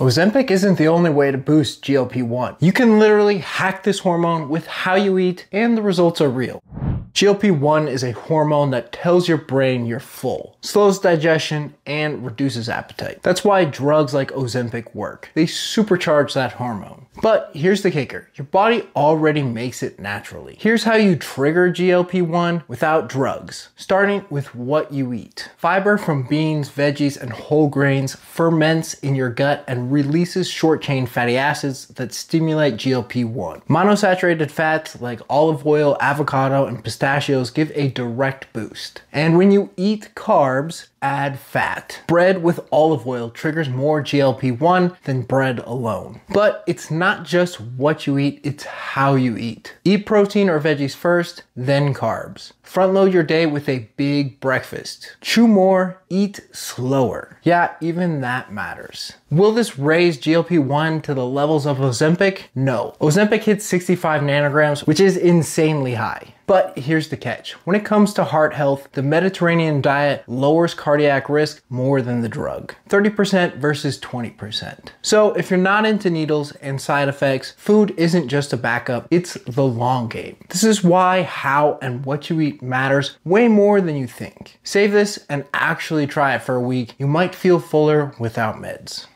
Ozempic isn't the only way to boost GLP-1. You can literally hack this hormone with how you eat and the results are real. GLP-1 is a hormone that tells your brain you're full, slows digestion, and reduces appetite. That's why drugs like Ozempic work. They supercharge that hormone. But here's the kicker. Your body already makes it naturally. Here's how you trigger GLP-1 without drugs, starting with what you eat. Fiber from beans, veggies, and whole grains ferments in your gut and releases short-chain fatty acids that stimulate GLP-1. Monosaturated fats like olive oil, avocado, and pistachios give a direct boost. And when you eat carbs, add fat. Bread with olive oil triggers more GLP-1 than bread alone. But it's not just what you eat, it's how you eat. Eat protein or veggies first, then carbs. Front load your day with a big breakfast. Chew more, eat slower. Yeah, even that matters. Will this raise GLP-1 to the levels of Ozempic? No. Ozempic hits 65 nanograms, which is insanely high. But here's the catch. When it comes to heart health, the Mediterranean diet lowers cardiac risk more than the drug. 30% versus 20%. So if you're not into needles and side effects, food isn't just a backup, it's the long game. This is why how and what you eat matters way more than you think. Save this and actually try it for a week. You might feel fuller without meds.